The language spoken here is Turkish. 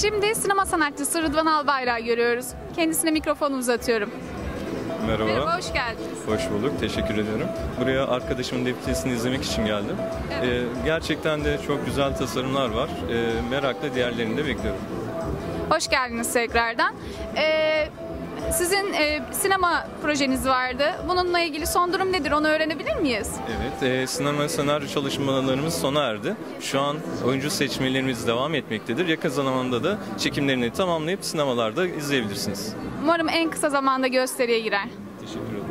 Şimdi sinema sanatçısı Rıdvan Albayrak'ı görüyoruz. Kendisine mikrofonu uzatıyorum. Merhaba. Merhaba, hoş geldiniz. Hoş bulduk. Teşekkür ediyorum. Buraya arkadaşımın defilesini izlemek için geldim. Ee, gerçekten de çok güzel tasarımlar var. Ee, merakla diğerlerini de bekliyorum. Hoş geldiniz tekrardan. Ee, sizin e, sinema projeniz vardı. Bununla ilgili son durum nedir onu öğrenebilir miyiz? Evet, e, sinema senaryo çalışmalarımız sona erdi. Şu an oyuncu seçmelerimiz devam etmektedir. Yakın zamanda da çekimlerini tamamlayıp sinemalarda izleyebilirsiniz. Umarım en kısa zamanda gösteriye girer. Teşekkür ederim.